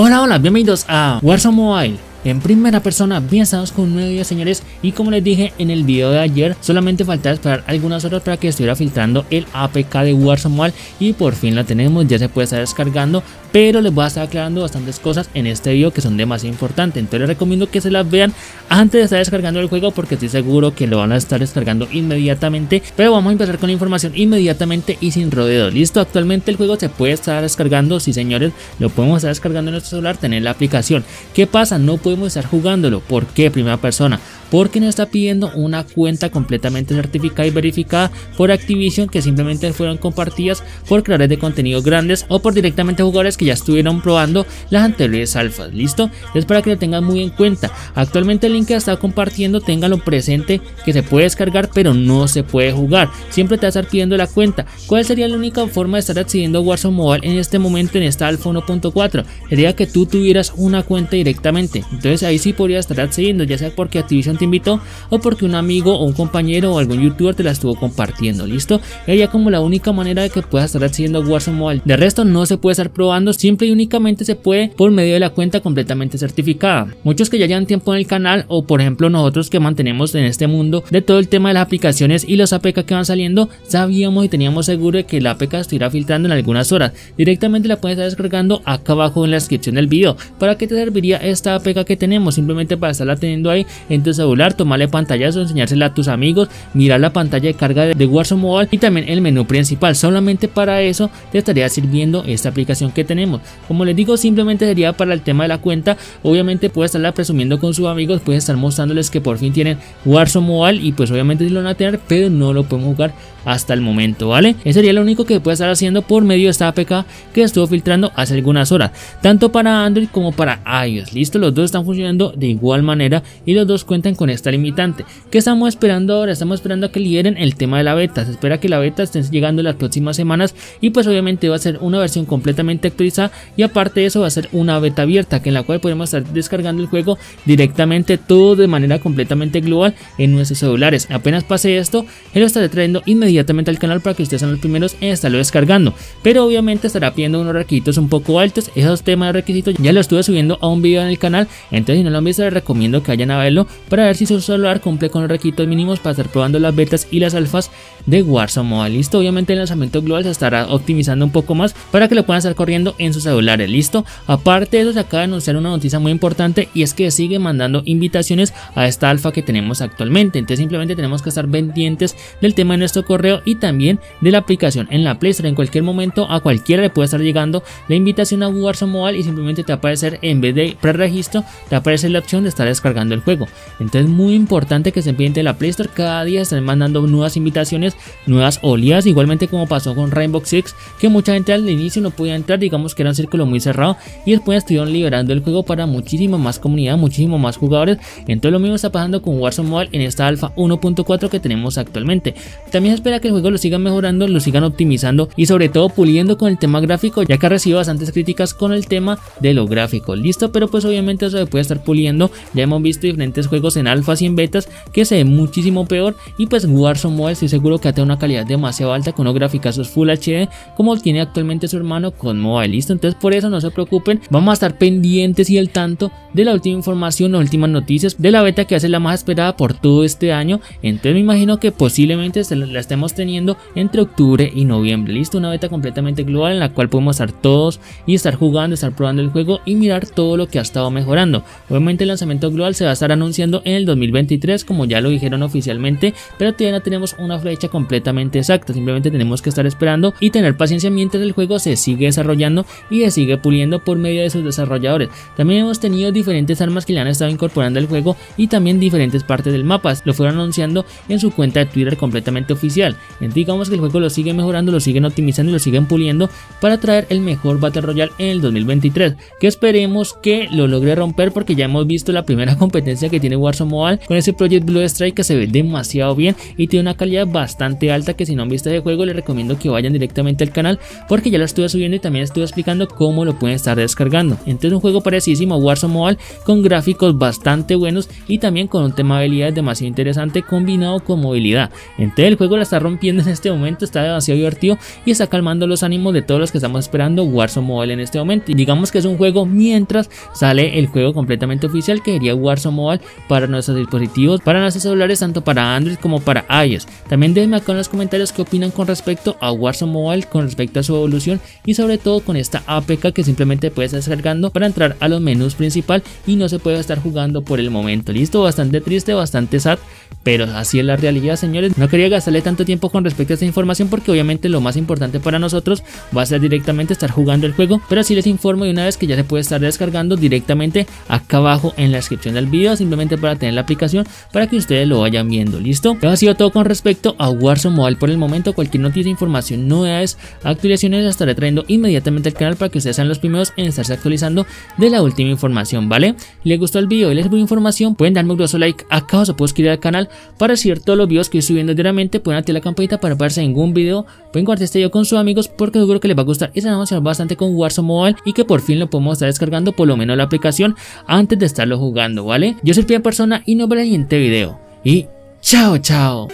Hola, hola, bienvenidos a Warzone Mobile en primera persona. Bien, estamos con un nuevo señores y como les dije en el video de ayer solamente faltaba esperar algunas horas para que estuviera filtrando el APK de Warzone Mobile y por fin lo tenemos, ya se puede estar descargando pero les voy a estar aclarando bastantes cosas en este video que son demasiado importantes. Entonces les recomiendo que se las vean antes de estar descargando el juego porque estoy seguro que lo van a estar descargando inmediatamente. Pero vamos a empezar con la información inmediatamente y sin rodeos. Listo actualmente el juego se puede estar descargando si señores lo podemos estar descargando en nuestro celular tener la aplicación. ¿qué pasa? no podemos estar jugándolo. ¿por qué? primera persona porque nos está pidiendo una cuenta completamente certificada y verificada por Activision que simplemente fueron compartidas por creadores de contenido grandes o por directamente jugadores que ya estuvieron probando las anteriores alfas, ¿listo? Es para que lo tengan muy en cuenta. Actualmente el link que está compartiendo, téngalo presente que se puede descargar pero no se puede jugar. Siempre te va a estar pidiendo la cuenta. ¿Cuál sería la única forma de estar accediendo a Warzone Mobile en este momento en esta alfa 1.4? Sería que tú tuvieras una cuenta directamente. Entonces ahí sí podrías estar accediendo, ya sea porque Activision te invitó o porque un amigo o un compañero o algún youtuber te la estuvo compartiendo, ¿listo? Sería como la única manera de que puedas estar accediendo a Warzone Mobile. De resto no se puede estar probando, siempre y únicamente se puede por medio de la cuenta completamente certificada. Muchos que ya llevan tiempo en el canal o por ejemplo nosotros que mantenemos en este mundo de todo el tema de las aplicaciones y los APK que van saliendo, sabíamos y teníamos seguro de que la APK estuviera filtrando en algunas horas. Directamente la puedes estar descargando acá abajo en la descripción del video. ¿Para qué te serviría esta APK que tenemos? Simplemente para estarla teniendo ahí en tu celular, tomarle pantallazo, enseñársela a tus amigos, mirar la pantalla de carga de Warzone Mobile y también el menú principal. Solamente para eso te estaría sirviendo esta aplicación que tenemos. Como les digo, simplemente sería para el tema de la cuenta. Obviamente puede estarla presumiendo con sus amigos, puede estar mostrándoles que por fin tienen Warzone Mobile y pues obviamente si lo van a tener, pero no lo pueden jugar hasta el momento, ¿vale? Eso sería lo único que puede estar haciendo por medio de esta APK que estuvo filtrando hace algunas horas, tanto para Android como para iOS. Listo, los dos están funcionando de igual manera y los dos cuentan con esta limitante. ¿Qué estamos esperando ahora? Estamos esperando a que lideren el tema de la beta. Se espera que la beta esté llegando en las próximas semanas y pues obviamente va a ser una versión completamente actualizada y aparte de eso va a ser una beta abierta que en la cual podemos estar descargando el juego directamente todo de manera completamente global en nuestros celulares. Apenas pase esto, él lo estaré trayendo inmediatamente al canal para que ustedes sean los primeros en estarlo descargando. Pero obviamente estará pidiendo unos requisitos un poco altos. Esos temas de requisitos ya lo estuve subiendo a un video en el canal. Entonces si no lo han visto les recomiendo que vayan a verlo para ver si su celular cumple con los requisitos mínimos para estar probando las betas y las alfas de Warzone Mobile. Listo, obviamente el lanzamiento global se estará optimizando un poco más para que lo puedan estar corriendo en sus celulares. Listo, aparte de eso se acaba de anunciar una noticia muy importante y es que sigue mandando invitaciones a esta alfa que tenemos actualmente. Entonces simplemente tenemos que estar pendientes del tema de nuestro correo y también de la aplicación en la Play Store. En cualquier momento a cualquiera le puede estar llegando la invitación a Warzone Mobile y simplemente te aparecer en vez de preregistro te aparece la opción de estar descargando el juego. Entonces muy importante que se pendiente de la Play Store. Cada día están mandando nuevas invitaciones, nuevas oleadas, igualmente como pasó con Rainbow Six, que mucha gente al inicio no podía entrar, digamos que era un círculo muy cerrado y después estuvieron liberando el juego para muchísima más comunidad, muchísimo más jugadores. Entonces lo mismo está pasando con Warzone Mobile en esta alfa 1.4 que tenemos actualmente. También espera que el juego lo sigan mejorando, lo sigan optimizando y sobre todo puliendo con el tema gráfico, ya que ha recibido bastantes críticas con el tema de lo gráfico. Listo, pero pues obviamente eso se puede estar puliendo. Ya hemos visto diferentes juegos en alfas y en betas que se ven muchísimo peor y pues Warzone Mobile estoy seguro que tiene una calidad demasiado alta con unos graficazos Full HD como tiene actualmente su hermano con Mobile. Listo, entonces por eso no se preocupen, vamos a estar pendientes y al tanto de la última información, las últimas noticias de la beta que hace la más esperada por todo este año. Entonces me imagino que posiblemente la estemos teniendo entre octubre y noviembre. Listo, una beta completamente global en la cual podemos estar todos y estar jugando, estar probando el juego y mirar todo lo que ha estado mejorando. Obviamente el lanzamiento global se va a estar anunciando en el 2023 como ya lo dijeron oficialmente, pero todavía no tenemos una fecha completamente exacta. Simplemente tenemos que estar esperando y tener paciencia mientras el juego se sigue desarrollando y se sigue puliendo por medio de sus desarrolladores. También hemos tenido diferentes armas que le han estado incorporando al juego y también diferentes partes del mapa. Lo fueron anunciando en su cuenta de Twitter completamente oficial. Digamos que el juego lo sigue mejorando, lo siguen optimizando y lo siguen puliendo para traer el mejor Battle Royale en el 2023. Que esperemos que lo logre romper porque ya hemos visto la primera competencia que tiene Warzone Mobile con ese Project Blue Strike que se ve demasiado bien y tiene una calidad bastante alta que si no han visto ese juego les recomiendo que vayan directamente al canal porque ya lo estuve subiendo y también estuve explicando cómo lo pueden estar descargando. Entonces un juego parecísimo a Warzone Mobile con gráficos bastante buenos y también con un tema de habilidades demasiado interesante combinado con movilidad. Entonces el juego la está rompiendo en este momento, está demasiado divertido y está calmando los ánimos de todos los que estamos esperando Warzone Mobile en este momento. Y digamos que es un juego mientras sale el juego completamente oficial que sería Warzone Mobile para nuestros dispositivos, para nuestros celulares, tanto para Android como para iOS. También déjenme acá en los comentarios qué opinan con respecto a Warzone Mobile, con respecto a su evolución y sobre todo con esta APK que simplemente puedes estar para entrar a los menús principal y no se puede estar jugando por el momento. Listo, bastante triste, bastante sad, pero así es la realidad señores. No quería gastarle tanto tiempo con respecto a esta información porque obviamente lo más importante para nosotros va a ser directamente estar jugando el juego, pero así les informo de una vez que ya se puede estar descargando directamente acá abajo en la descripción del video, simplemente para tener la aplicación para que ustedes lo vayan viendo, ¿listo? Eso ha sido todo con respecto a Warzone Mobile por el momento, cualquier noticia, información, novedades, actualizaciones las estaré trayendo inmediatamente al canal para que ustedes sean los primeros en estarse actualizando de la última información, ¿vale? Si les gustó el video y les voy información, pueden darme un grosso like acá o se pueden suscribir al canal para recibir todos los videos que estoy subiendo diariamente, pueden activar la campanita para no perderse ningún video, pueden compartir este video con sus amigos porque seguro que les va a gustar y se bastante con Warzone Mobile y que por fin lo podemos estar descargando por lo menos la aplicación antes de estarlo jugando, ¿vale? Yo soy Pia Persona y nos vemos en el siguiente video y chao chao.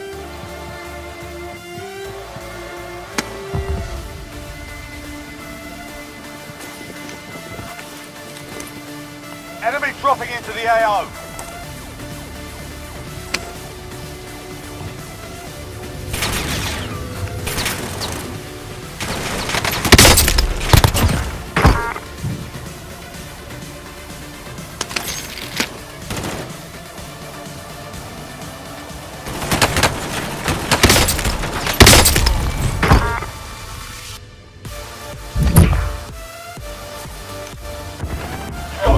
Enemy dropping into the AO.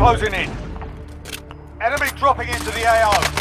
Closing in. Enemy dropping into the AO.